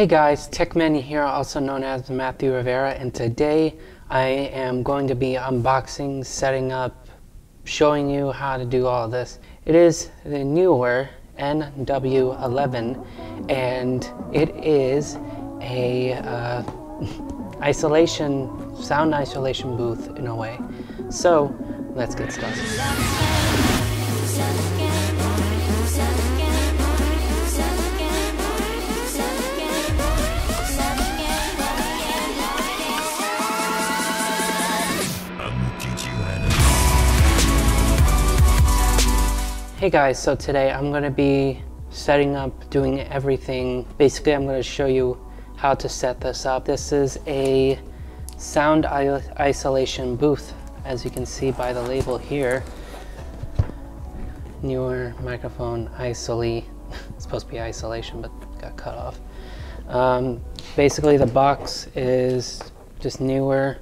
Hey guys, TechMan here, also known as Matthew Rivera, and today I am going to be unboxing, setting up, showing you how to do all this. It is the Neewer NW11 and it is a uh, isolation, sound isolation booth in a way. So let's get started. Hey guys, so today I'm going to be setting up, doing everything. Basically, I'm going to show you how to set this up. This is a sound isolation booth, as you can see by the label here. Neewer microphone isole. it's supposed to be isolation, but got cut off. Um, basically, the box is just Neewer,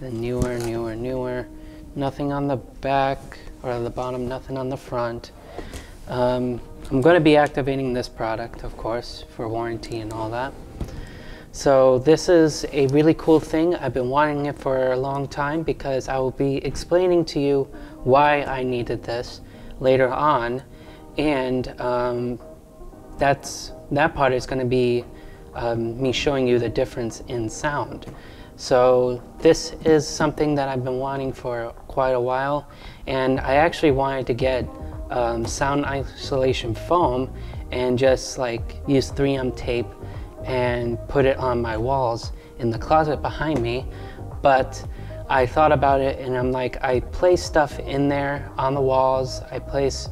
then Neewer, Neewer, Neewer. Nothing on the back or the bottom, nothing on the front. Um, I'm going to be activating this product, of course, for warranty and all that. So this is a really cool thing. I've been wanting it for a long time because I will be explaining to you why I needed this later on. And um, that's that part is going to be um, me showing you the difference in sound. So this is something that I've been wanting for quite a while and I actually wanted to get um, sound isolation foam and just like use 3M tape and put it on my walls in the closet behind me but I thought about it and I'm like I place stuff in there on the walls. I place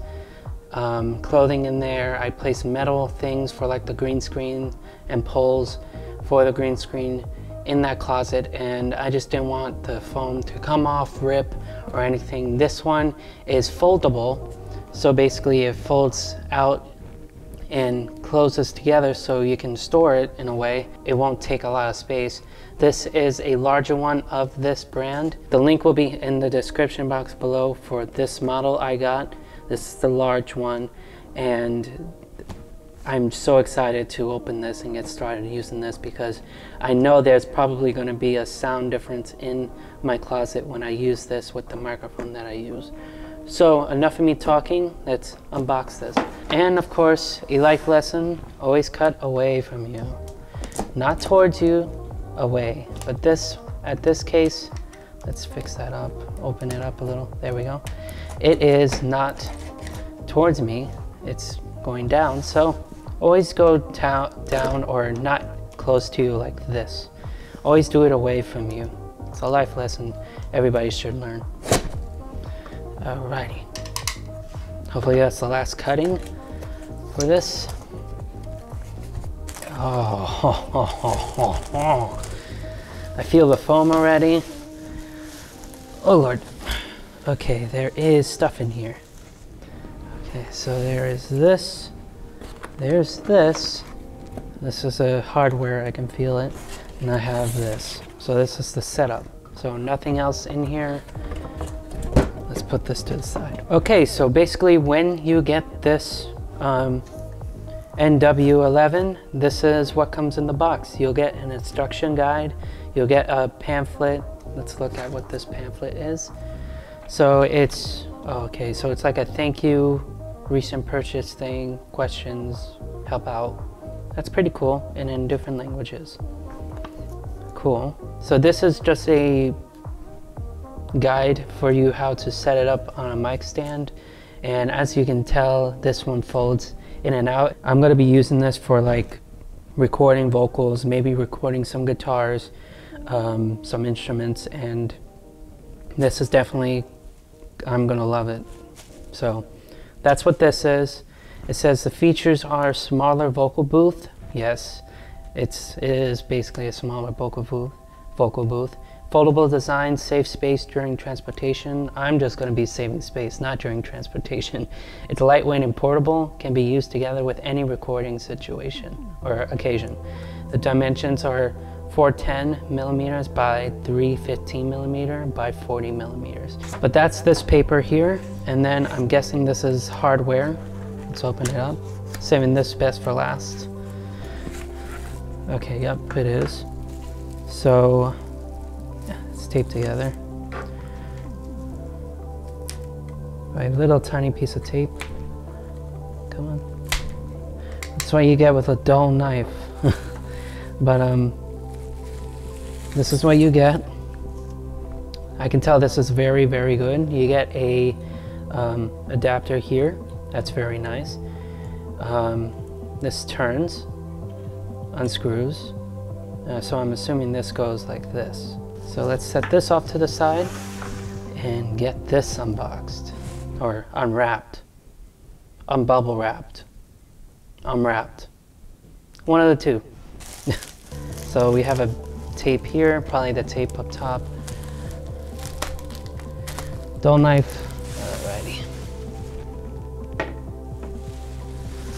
um, clothing in there. I place metal things for like the green screen and poles for the green screen in that closet and I just didn't want the foam to come off, rip, or anything. This one is foldable, so basically it folds out and closes together so you can store it in a way. It won't take a lot of space. This is a larger one of this brand. The link will be in the description box below for this model I got. This is the large one and I'm so excited to open this and get started using this because I know there's probably going to be a sound difference in my closet when I use this with the microphone that I use. So enough of me talking, let's unbox this. And of course, a life lesson, always cut away from you. Not towards you, away. But this, at this case, let's fix that up, open it up a little, there we go. It is not towards me, it's going down. So always go down or not close to you like this. Always do it away from you. It's a life lesson everybody should learn. Alrighty. Hopefully that's the last cutting for this. Oh, oh, oh, oh, oh. I feel the foam already. Oh Lord. Okay, there is stuff in here. Okay, so there is this. There's this. This is a hardware, I can feel it. And I have this. So this is the setup. So nothing else in here. Let's put this to the side. Okay, so basically when you get this um, NW11, this is what comes in the box. You'll get an instruction guide. You'll get a pamphlet. Let's look at what this pamphlet is. So it's, okay, so it's like a thank you recent purchase thing, questions, help out. That's pretty cool and in different languages. Cool. So this is just a guide for you how to set it up on a mic stand. And as you can tell, this one folds in and out. I'm gonna be using this for like recording vocals, maybe recording some guitars, um, some instruments, and this is definitely, I'm gonna love it. So that's what this is. It says the features are smaller vocal booth. Yes, it's, it is basically a smaller vocal booth. Vocal booth. Foldable design, safe space during transportation. I'm just going to be saving space, not during transportation. It's lightweight and portable, can be used together with any recording situation or occasion. The dimensions are 410 millimeters by 315 millimeter by 40 millimeters. But that's this paper here. And then I'm guessing this is hardware. Let's open it up. Saving this best for last. Okay, yep, it is. So, it's taped together. A little tiny piece of tape. Come on. That's what you get with a dull knife. but, um, this is what you get. I can tell this is very, very good. You get a um, adapter here. That's very nice. Um, this turns, unscrews. Uh, so I'm assuming this goes like this. So let's set this off to the side and get this unboxed or unwrapped, unbubble wrapped, unwrapped. One of the two. so we have a tape here, probably the tape up top. Dull knife. Alrighty.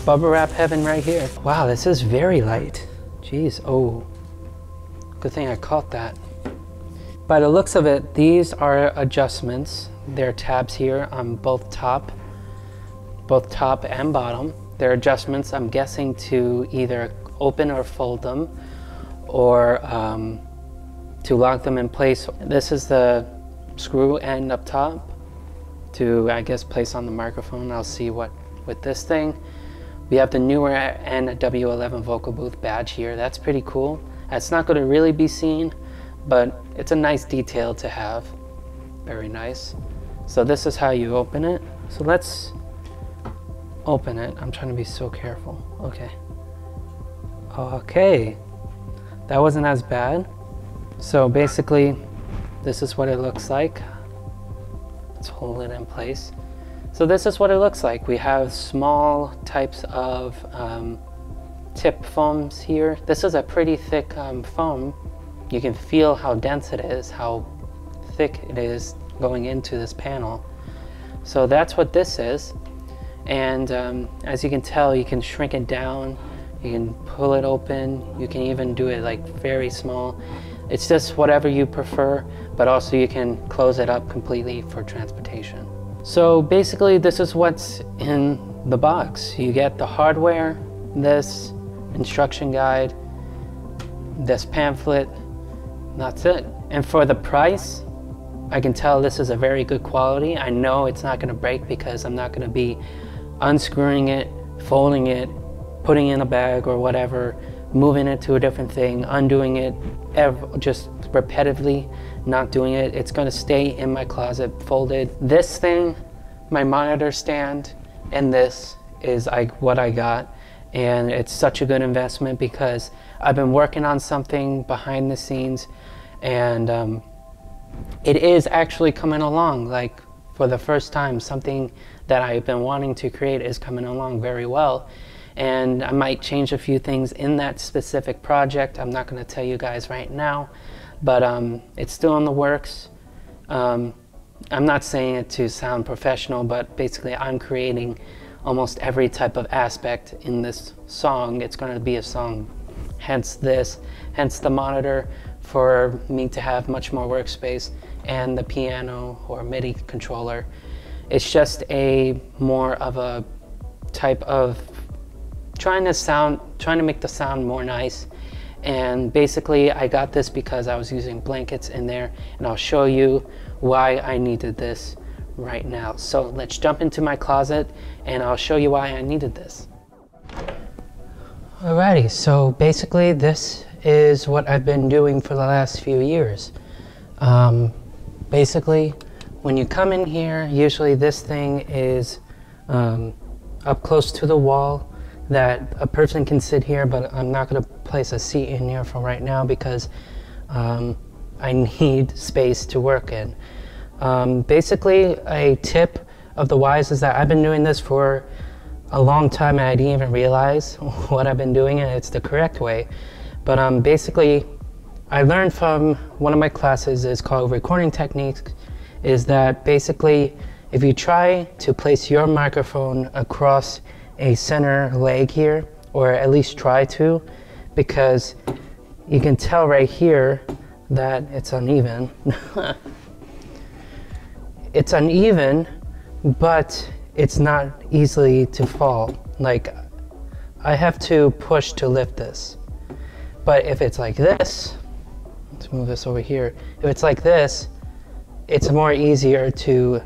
Bubble wrap heaven right here. Wow, this is very light. Jeez, oh. Good thing I caught that. By the looks of it, these are adjustments. There are tabs here on both top, both top and bottom. They're adjustments, I'm guessing, to either open or fold them or um, to lock them in place. This is the screw end up top to, I guess, place on the microphone. I'll see what with this thing. We have the Neewer NW11 vocal booth badge here. That's pretty cool. It's not going to really be seen, but it's a nice detail to have. Very nice. So this is how you open it. So let's open it. I'm trying to be so careful. Okay. Okay. That wasn't as bad. So basically, this is what it looks like. Let's hold it in place. So this is what it looks like. We have small types of um, tip foams here. This is a pretty thick um, foam. You can feel how dense it is, how thick it is going into this panel. So that's what this is. And um, as you can tell, you can shrink it down, you can pull it open, you can even do it like very small. It's just whatever you prefer, but also you can close it up completely for transportation. So basically this is what's in the box. You get the hardware, this instruction guide, this pamphlet, that's it. And for the price, I can tell this is a very good quality. I know it's not gonna break because I'm not gonna be unscrewing it, folding it, putting in a bag or whatever, moving it to a different thing, undoing it, just repetitively not doing it. It's gonna stay in my closet folded. This thing, my monitor stand, and this is like what I got. And it's such a good investment because I've been working on something behind the scenes and um, it is actually coming along. Like for the first time, something that I've been wanting to create is coming along very well and I might change a few things in that specific project. I'm not going to tell you guys right now, but um, it's still in the works. Um, I'm not saying it to sound professional, but basically I'm creating almost every type of aspect in this song. It's going to be a song, hence this, hence the monitor for me to have much more workspace and the piano or MIDI controller. It's just a more of a type of trying to sound, trying to make the sound more nice. And basically I got this because I was using blankets in there and I'll show you why I needed this right now. So let's jump into my closet and I'll show you why I needed this. Alrighty, so basically this is what I've been doing for the last few years. Um, basically, when you come in here, usually this thing is um, up close to the wall that a person can sit here, but I'm not going to place a seat in here for right now because um, I need space to work in. Um, basically, a tip of the wise is that I've been doing this for a long time and I didn't even realize what I've been doing and it's the correct way. But um, basically, I learned from one of my classes is called recording techniques is that basically if you try to place your microphone across a center leg here, or at least try to, because you can tell right here that it's uneven. it's uneven, but it's not easily to fall. Like, I have to push to lift this. But if it's like this, let's move this over here. If it's like this, it's more easier to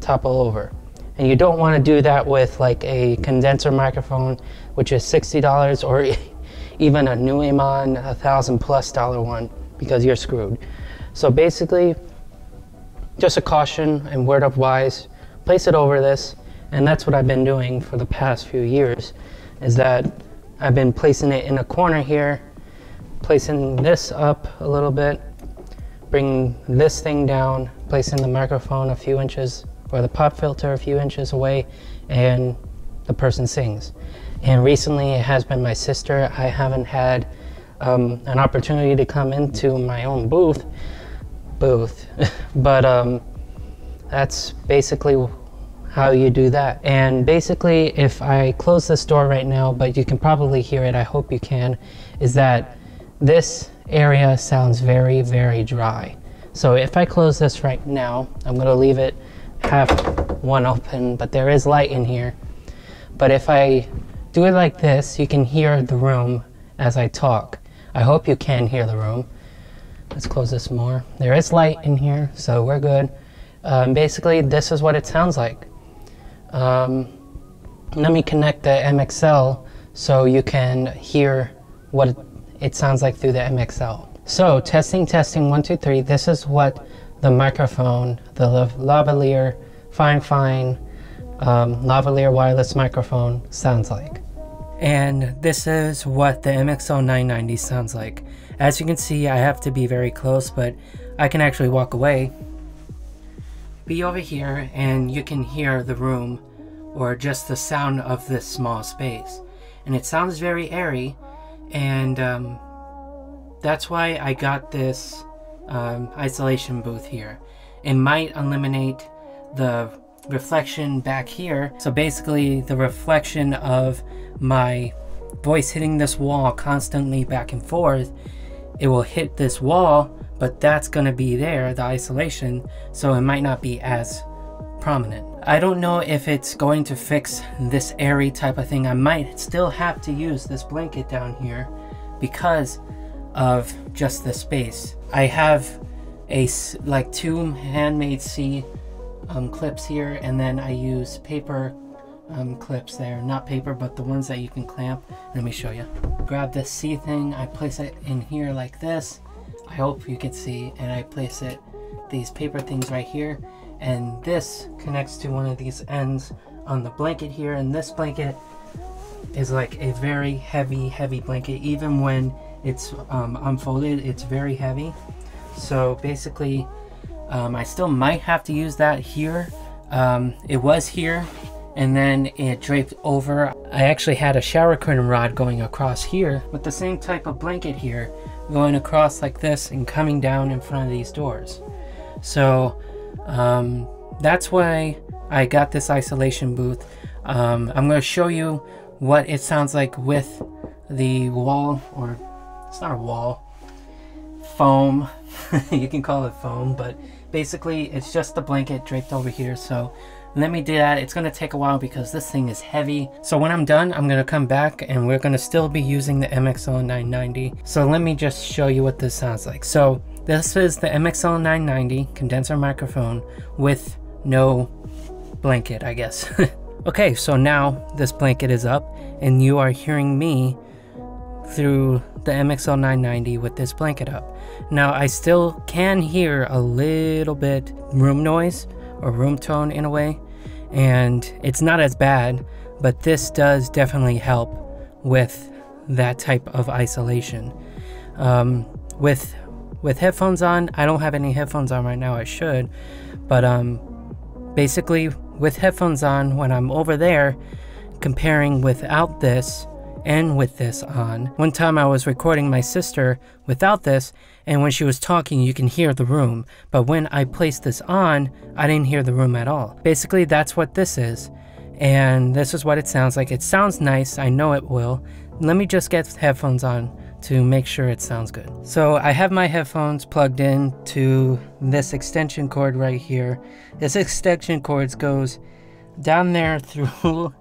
topple over. And you don't want to do that with like a condenser microphone, which is $60 or even a Neumann a thousand plus dollar one because you're screwed. So basically, just a caution and word of wise, place it over this. And that's what I've been doing for the past few years is that I've been placing it in a corner here, placing this up a little bit, bring this thing down, placing the microphone a few inches or the pop filter a few inches away and the person sings. And recently it has been my sister. I haven't had um, an opportunity to come into my own booth, booth, but um, that's basically how you do that. And basically, if I close this door right now, but you can probably hear it, I hope you can, is that this area sounds very, very dry. So if I close this right now, I'm gonna leave it half one open, but there is light in here. But if I do it like this, you can hear the room as I talk. I hope you can hear the room. Let's close this more. There is light in here, so we're good. Um, basically, this is what it sounds like. Um, let me connect the MXL so you can hear what it sounds like through the MXL. So testing, testing, one, two, three. This is what the microphone, the lavalier fine, fine um, lavalier wireless microphone sounds like. And this is what the MXL 990 sounds like. As you can see, I have to be very close, but I can actually walk away. Be over here and you can hear the room or just the sound of this small space. And it sounds very airy and um, that's why I got this um, isolation booth here. It might eliminate the reflection back here. So basically the reflection of my voice hitting this wall constantly back and forth, it will hit this wall, but that's gonna be there, the isolation, so it might not be as prominent. I don't know if it's going to fix this airy type of thing. I might still have to use this blanket down here because of just the space. I have a like two handmade C um, clips here and then I use paper um, clips there. Not paper, but the ones that you can clamp. Let me show you. Grab this C thing, I place it in here like this. I hope you can see and I place it, these paper things right here. And this connects to one of these ends on the blanket here. And this blanket is like a very heavy, heavy blanket. Even when it's um, unfolded, it's very heavy. So basically, um, I still might have to use that here. Um, it was here and then it draped over. I actually had a shower curtain rod going across here with the same type of blanket here going across like this and coming down in front of these doors. So um, that's why I got this isolation booth. Um, I'm going to show you what it sounds like with the wall or it's not a wall. Foam. You can call it foam but basically it's just the blanket draped over here so let me do that. It's gonna take a while because this thing is heavy. So when I'm done I'm gonna come back and we're gonna still be using the MXL 990 so let me just show you what this sounds like. So this is the MXL 990 condenser microphone with no blanket I guess. Okay so now this blanket is up and you are hearing me through the MXL 990 with this blanket up. Now I still can hear a little bit room noise or room tone in a way and it's not as bad but this does definitely help with that type of isolation. Um, with with headphones on, I don't have any headphones on right now, I should, but um, basically with headphones on when I'm over there comparing without this and with this on. One time I was recording my sister without this, and when she was talking, you can hear the room. But when I placed this on, I didn't hear the room at all. Basically, that's what this is. And this is what it sounds like. It sounds nice, I know it will. Let me just get headphones on to make sure it sounds good. So I have my headphones plugged in to this extension cord right here. This extension cord goes down there through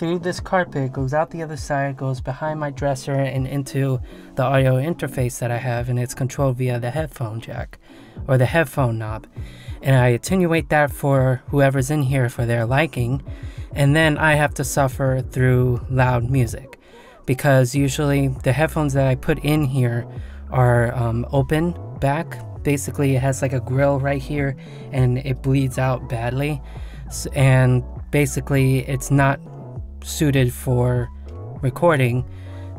through this carpet, goes out the other side, goes behind my dresser and into the audio interface that I have, and it's controlled via the headphone jack or the headphone knob. And I attenuate that for whoever's in here for their liking, and then I have to suffer through loud music because usually the headphones that I put in here are um, open back. Basically, it has like a grill right here and it bleeds out badly. And basically, it's not suited for recording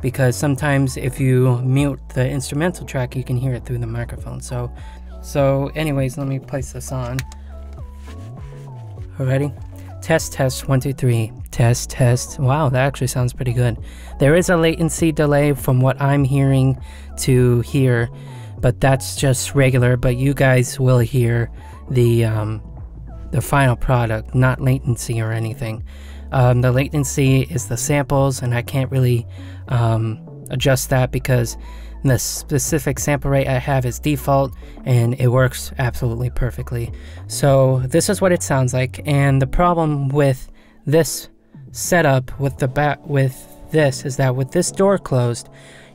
because sometimes if you mute the instrumental track, you can hear it through the microphone. So, so anyways, let me place this on. Ready? Test, test, one, two, three. Test, test. Wow, that actually sounds pretty good. There is a latency delay from what I'm hearing to here, but that's just regular. But you guys will hear the um, the final product, not latency or anything. Um, the latency is the samples, and I can't really um, adjust that because the specific sample rate I have is default and it works absolutely perfectly. So this is what it sounds like. And the problem with this setup with the bat with this is that with this door closed,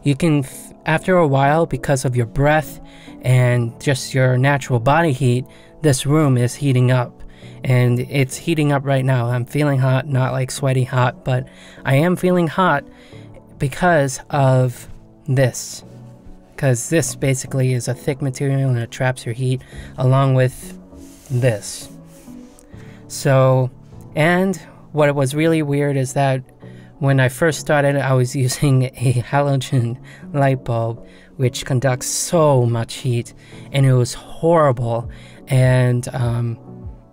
you can after a while because of your breath and just your natural body heat, this room is heating up and it's heating up right now. I'm feeling hot, not like sweaty hot, but I am feeling hot because of this because this basically is a thick material and it traps your heat along with this. So, and what was really weird is that when I first started, I was using a halogen light bulb, which conducts so much heat, and it was horrible. And um,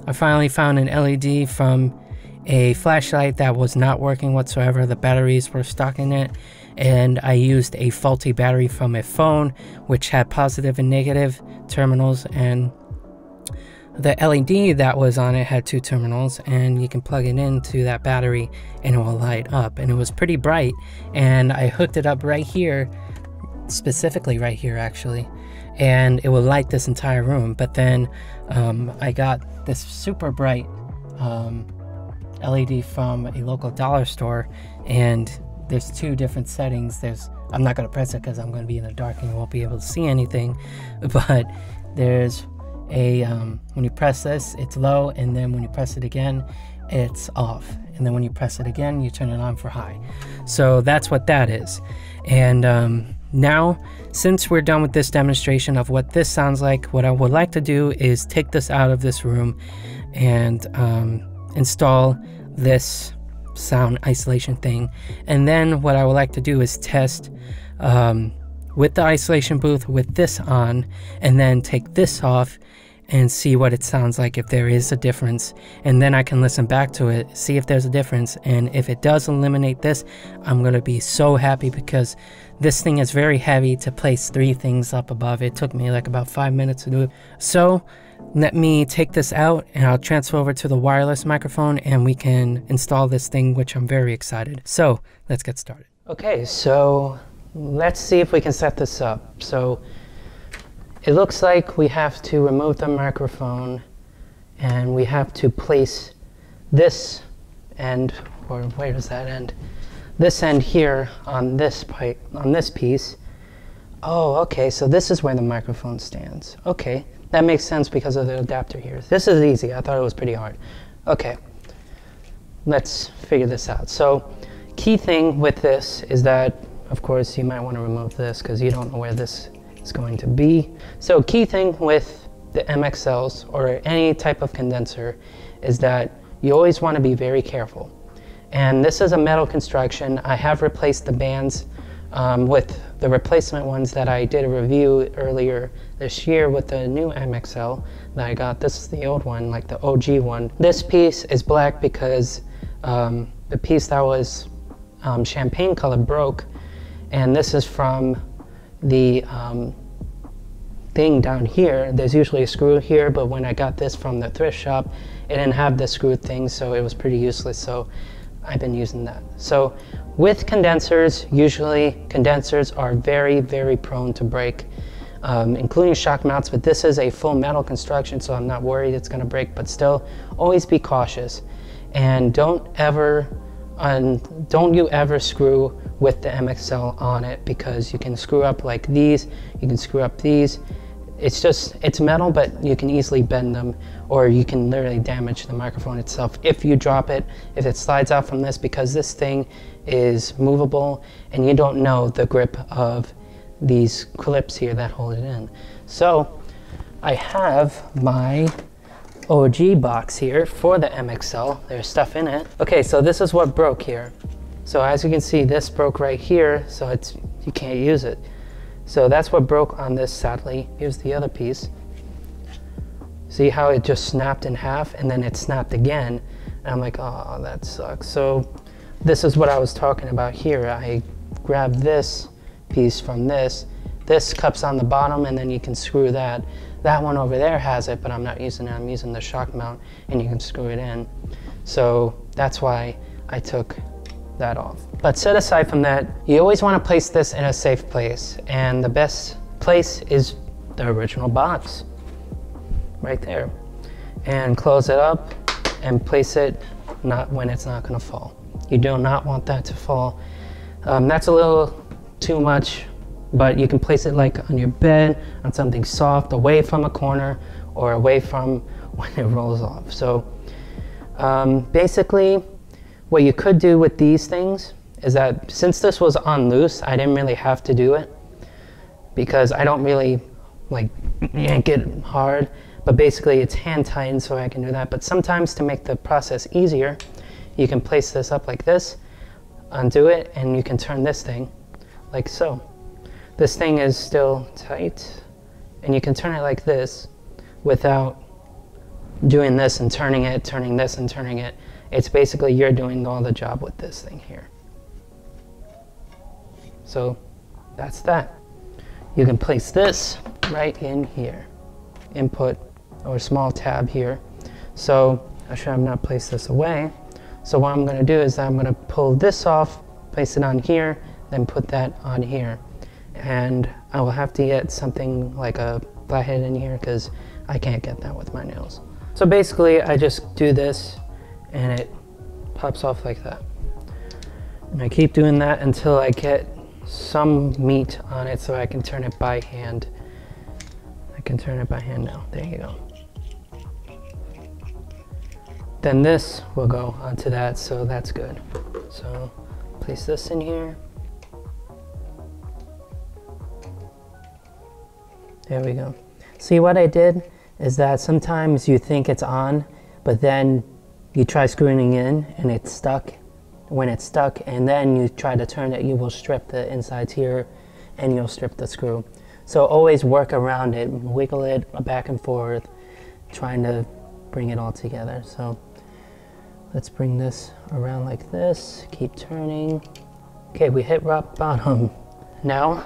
I finally found an LED from a flashlight that was not working whatsoever. The batteries were stuck in it, and I used a faulty battery from a phone which had positive and negative terminals and the LED that was on it had two terminals and you can plug it into that battery and it will light up and it was pretty bright and I hooked it up right here specifically right here actually and it will light this entire room but then um, I got this super bright um, LED from a local dollar store and there's two different settings. There's I'm not going to press it because I'm going to be in the dark and you won't be able to see anything. But there's a um, when you press this, it's low, and then when you press it again, it's off. And then when you press it again, you turn it on for high. So that's what that is. And um, now, since we're done with this demonstration of what this sounds like, what I would like to do is take this out of this room and um, install this sound isolation thing. And then what I would like to do is test um, with the isolation booth with this on and then take this off and see what it sounds like if there is a difference and then I can listen back to it see if there's a difference and if it does eliminate this I'm gonna be so happy because this thing is very heavy to place three things up above it took me like about five minutes to do it so let me take this out and I'll transfer over to the wireless microphone and we can install this thing, which I'm very excited. So let's get started. Okay, so let's see if we can set this up. So it looks like we have to remove the microphone and we have to place this end, or where does that end? This end here on this pipe, on this piece. Oh, okay, so this is where the microphone stands. Okay, that makes sense because of the adapter here. This is easy. I thought it was pretty hard. Okay, let's figure this out. So key thing with this is that, of course, you might want to remove this because you don't know where this is going to be. So key thing with the MXLs or any type of condenser is that you always want to be very careful. And this is a metal construction. I have replaced the bands um, with the replacement ones that I did a review earlier this year with the new MXL that I got. This is the old one, like the OG one. This piece is black because um, the piece that was um, champagne color broke, and this is from the um, thing down here. There's usually a screw here, but when I got this from the thrift shop, it didn't have the screw thing, so it was pretty useless. So I've been using that. So with condensers, usually condensers are very, very prone to break, um, including shock mounts, but this is a full metal construction, so I'm not worried it's gonna break, but still, always be cautious. And don't ever and don't you ever screw with the MXL on it because you can screw up like these, you can screw up these. It's just, it's metal, but you can easily bend them or you can literally damage the microphone itself if you drop it, if it slides out from this because this thing is movable and you don't know the grip of these clips here that hold it in. So I have my OG box here for the MXL. There's stuff in it. Okay, so this is what broke here. So as you can see, this broke right here, so it's you can't use it. So that's what broke on this sadly. Here's the other piece. See how it just snapped in half and then it snapped again. And I'm like, oh, that sucks. So this is what I was talking about here. I grabbed this piece from this. This cups on the bottom and then you can screw that. That one over there has it, but I'm not using it. I'm using the shock mount and you can screw it in. So that's why I took that off. But set aside from that, you always want to place this in a safe place. And the best place is the original box, right there. And close it up and place it not when it's not going to fall. You do not want that to fall. Um, that's a little too much but you can place it like on your bed, on something soft, away from a corner, or away from when it rolls off. So um, basically, what you could do with these things is that since this was on loose, I didn't really have to do it because I don't really like yank it hard, but basically it's hand tightened so I can do that. But sometimes to make the process easier, you can place this up like this, undo it, and you can turn this thing like so. This thing is still tight and you can turn it like this without doing this and turning it, turning this and turning it. It's basically you're doing all the job with this thing here. So that's that. You can place this right in here. Input or small tab here. So I should have not placed this away. So what I'm gonna do is I'm gonna pull this off, place it on here, then put that on here and I will have to get something like a flathead in here because I can't get that with my nails. So basically I just do this and it pops off like that. And I keep doing that until I get some meat on it so I can turn it by hand. I can turn it by hand now. There you go. Then this will go onto that, so that's good. So place this in here. There we go. See what I did is that sometimes you think it's on, but then you try screwing in and it's stuck. When it's stuck and then you try to turn it, you will strip the insides here and you'll strip the screw. So always work around it, wiggle it back and forth, trying to bring it all together. So let's bring this around like this, keep turning. Okay, we hit rock bottom. Now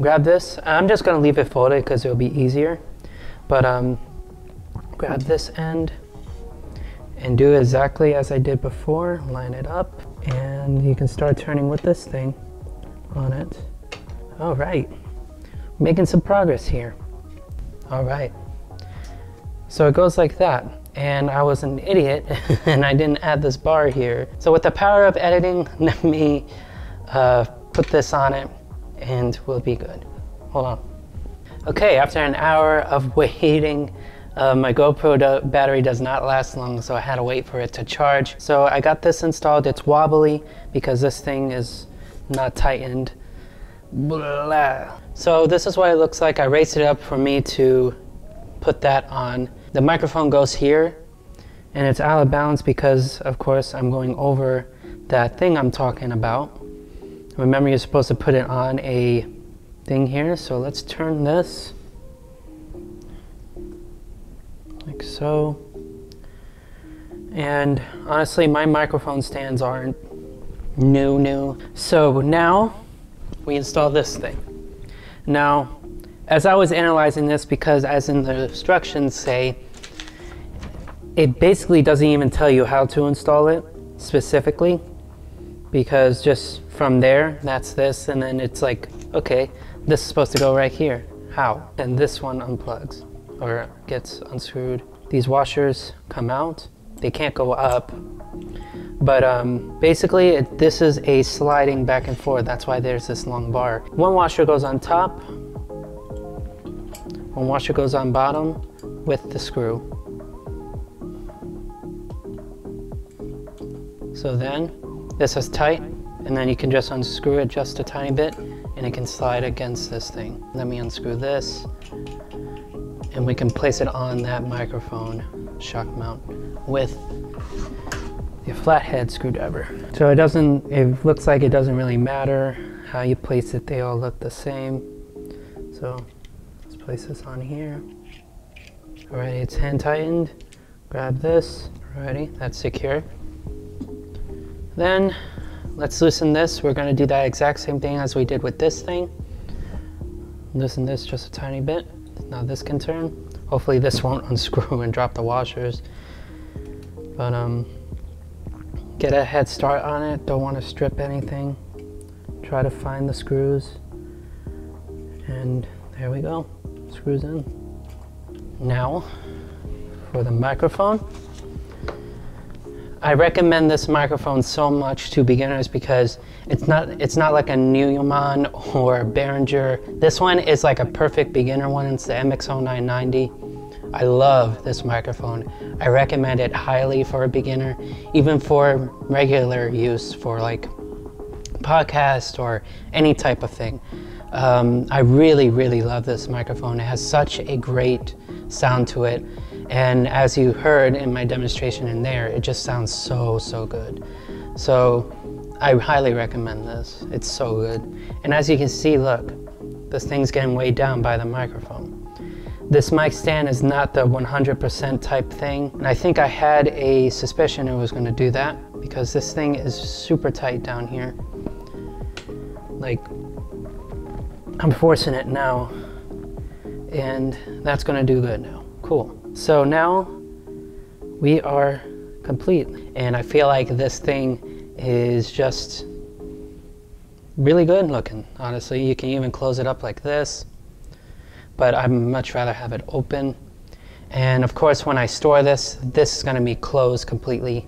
grab this. I'm just going to leave it folded because it'll be easier. But um, grab this end and do exactly as I did before. Line it up and you can start turning with this thing on it. All right, making some progress here. All right, so it goes like that. And I was an idiot and I didn't add this bar here. So with the power of editing, let me uh, put this on it and we'll be good. Hold on. Okay, after an hour of waiting, uh, my GoPro do battery does not last long, so I had to wait for it to charge. So I got this installed. It's wobbly because this thing is not tightened. Blah. So this is what it looks like. I raised it up for me to put that on. The microphone goes here and it's out of balance because of course I'm going over that thing I'm talking about. Remember you're supposed to put it on a thing here. So let's turn this like so. And honestly, my microphone stands aren't new, new. So now we install this thing. Now, as I was analyzing this, because as in the instructions say, it basically doesn't even tell you how to install it specifically because just from there, that's this, and then it's like, okay, this is supposed to go right here. How? And this one unplugs or gets unscrewed. These washers come out they can't go up. But um, basically, it, this is a sliding back and forth. That's why there's this long bar. One washer goes on top, one washer goes on bottom with the screw. So then, this is tight, and then you can just unscrew it just a tiny bit, and it can slide against this thing. Let me unscrew this, and we can place it on that microphone shock mount with the flathead screwdriver. So it doesn't, it looks like it doesn't really matter how you place it, they all look the same. So let's place this on here. Alrighty, it's hand tightened. Grab this, alrighty, that's secure. Then let's loosen this. We're gonna do that exact same thing as we did with this thing. Loosen this just a tiny bit. Now this can turn. Hopefully this won't unscrew and drop the washers. But um, get a head start on it. Don't want to strip anything. Try to find the screws. And there we go. Screws in. Now for the microphone. I recommend this microphone so much to beginners because it's not it's not like a Neumann or Behringer. This one is like a perfect beginner one. It's the MXL 990. I love this microphone. I recommend it highly for a beginner, even for regular use for like podcast or any type of thing. Um, I really, really love this microphone. It has such a great sound to it. And as you heard in my demonstration in there, it just sounds so, so good. So I highly recommend this. It's so good. And as you can see, look, this thing's getting weighed down by the microphone. This mic stand is not the 100% type thing. And I think I had a suspicion it was gonna do that because this thing is super tight down here. Like, I'm forcing it now and that's gonna do good now. Cool. So now we are complete. And I feel like this thing is just really good looking, honestly. You can even close it up like this, but I'd much rather have it open. And of course, when I store this, this is gonna be closed completely.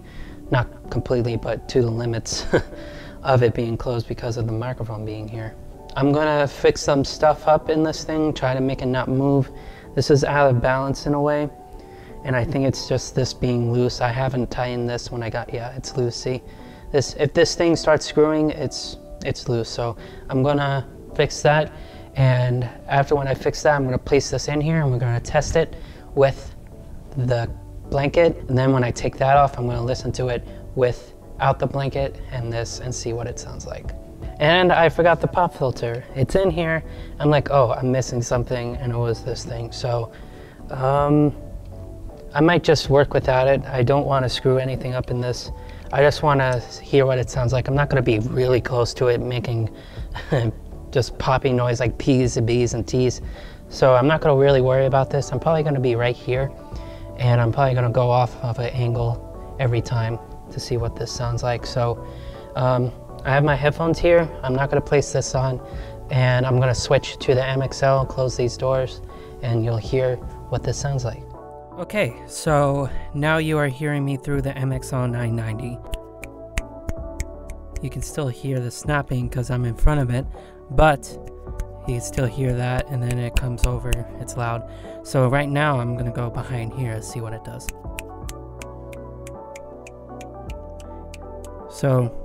Not completely, but to the limits of it being closed because of the microphone being here. I'm gonna fix some stuff up in this thing, try to make it not move this is out of balance in a way. And I think it's just this being loose. I haven't tightened this when I got, yeah, it's loose, see? This, if this thing starts screwing, it's, it's loose. So I'm gonna fix that. And after when I fix that, I'm gonna place this in here and we're gonna test it with the blanket. And then when I take that off, I'm gonna listen to it without the blanket and this and see what it sounds like. And I forgot the pop filter. It's in here. I'm like, oh, I'm missing something, and it was this thing. So um, I might just work without it. I don't want to screw anything up in this. I just want to hear what it sounds like. I'm not going to be really close to it, making just popping noise like P's and B's and T's. So I'm not going to really worry about this. I'm probably going to be right here, and I'm probably going to go off of an angle every time to see what this sounds like. So um, I have my headphones here. I'm not gonna place this on and I'm gonna switch to the MXL, close these doors, and you'll hear what this sounds like. Okay, so now you are hearing me through the MXL 990. You can still hear the snapping because I'm in front of it, but you can still hear that and then it comes over, it's loud. So right now I'm gonna go behind here and see what it does. So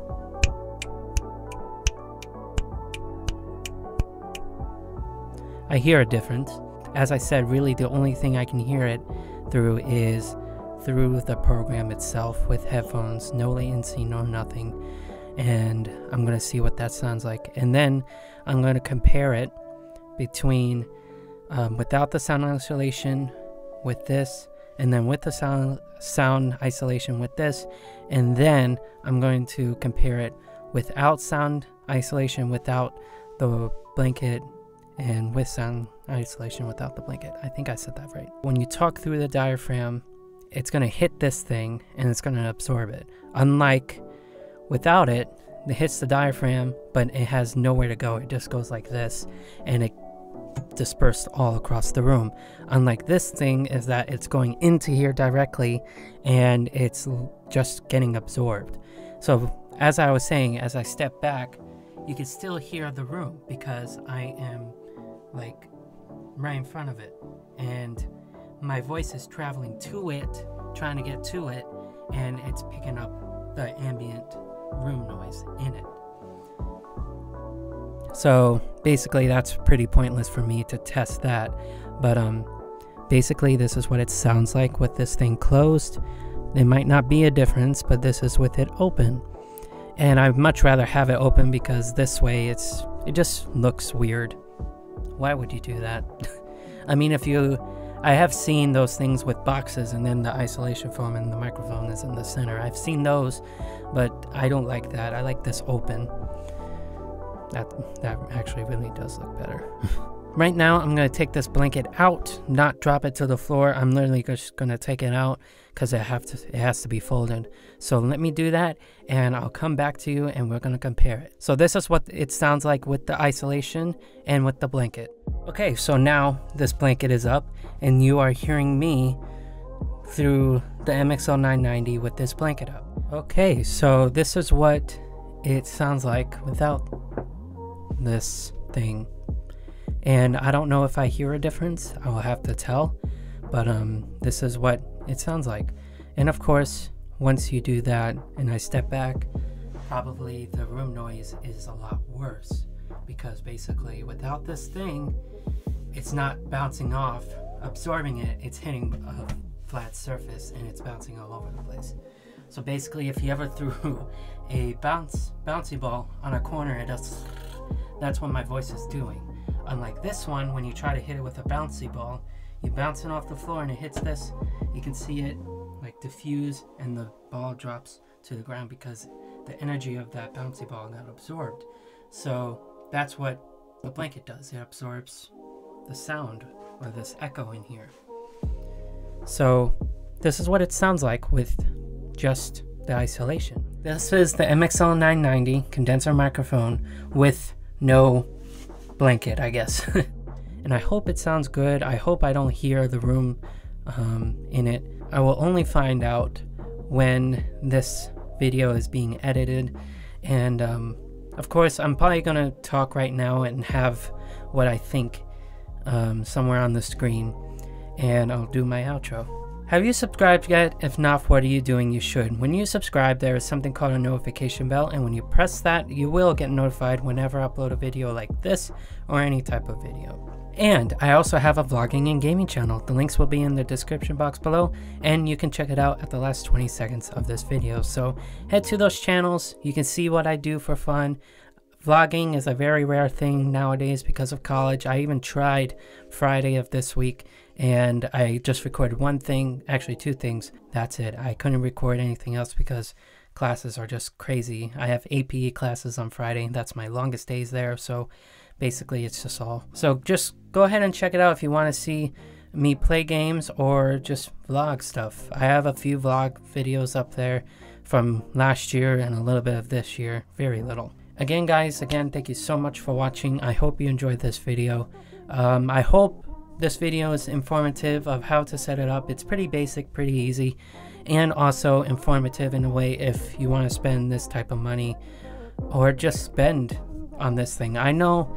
I hear a difference. As I said, really the only thing I can hear it through is through the program itself with headphones, no latency, no nothing. And I'm going to see what that sounds like. And then I'm going to compare it between um, without the sound isolation with this, and then with the sound, sound isolation with this. And then I'm going to compare it without sound isolation, without the blanket and with sound isolation without the blanket. I think I said that right. When you talk through the diaphragm, it's going to hit this thing and it's going to absorb it. Unlike without it, it hits the diaphragm, but it has nowhere to go. It just goes like this and it dispersed all across the room. Unlike this thing is that it's going into here directly and it's just getting absorbed. So as I was saying, as I step back, you can still hear the room because I am like right in front of it. And my voice is traveling to it, trying to get to it, and it's picking up the ambient room noise in it. So basically, that's pretty pointless for me to test that. But um, basically, this is what it sounds like with this thing closed. It might not be a difference, but this is with it open. And I'd much rather have it open because this way it's it just looks weird. Why would you do that? I mean, if you I have seen those things with boxes and then the isolation foam and the microphone is in the center. I've seen those, but I don't like that. I like this open. That that actually really does look better. right now, I'm gonna take this blanket out, not drop it to the floor. I'm literally just gonna take it out because it have to it has to be folded. So let me do that, and I'll come back to you, and we're gonna compare it. So this is what it sounds like with the isolation and with the blanket. Okay, so now this blanket is up, and you are hearing me through the MXL 990 with this blanket up. Okay, so this is what it sounds like without this thing. And I don't know if I hear a difference. I will have to tell. But um, this is what it sounds like. And of course, once you do that and I step back, probably the room noise is a lot worse. Because basically, without this thing, it's not bouncing off, absorbing it, it's hitting a flat surface and it's bouncing all over the place. So basically, if you ever threw a bounce bouncy ball on a corner, it does that's what my voice is doing. Unlike this one, when you try to hit it with a bouncy ball, you bounce it off the floor and it hits this, you can see it like diffuse and the ball drops to the ground because the energy of that bouncy ball got absorbed. So that's what the blanket does. It absorbs the sound or this echo in here. So this is what it sounds like with just the isolation. This is the MXL 990 condenser microphone with no blanket, I guess. and I hope it sounds good. I hope I don't hear the room um, in it. I will only find out when this video is being edited. And um, of course, I'm probably going to talk right now and have what I think um, somewhere on the screen. And I'll do my outro. Have you subscribed yet? If not, what are you doing? You should. When you subscribe, there is something called a notification bell, and when you press that, you will get notified whenever I upload a video like this or any type of video. And I also have a vlogging and gaming channel. The links will be in the description box below, and you can check it out at the last 20 seconds of this video. So head to those channels. You can see what I do for fun. Vlogging is a very rare thing nowadays because of college. I even tried Friday of this week and I just recorded one thing, actually two things. That's it. I couldn't record anything else because classes are just crazy. I have AP classes on Friday. That's my longest days there. So basically, it's just all. So just go ahead and check it out if you want to see me play games or just vlog stuff. I have a few vlog videos up there from last year and a little bit of this year. Very little. Again, guys, again, thank you so much for watching. I hope you enjoyed this video. Um, I hope this video is informative of how to set it up. It's pretty basic, pretty easy, and also informative in a way if you want to spend this type of money or just spend on this thing. I know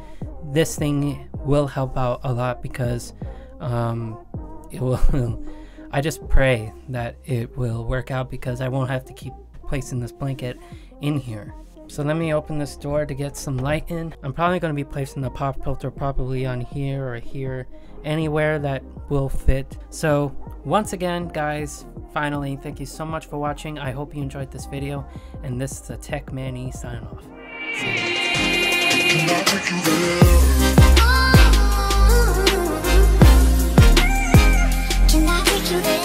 this thing will help out a lot because um, it will. I just pray that it will work out because I won't have to keep placing this blanket in here. So let me open this door to get some light in. I'm probably going to be placing the pop filter probably on here or here, anywhere that will fit. So once again, guys, finally, thank you so much for watching. I hope you enjoyed this video, and this is the Tech Manny signing off. Can I take you there?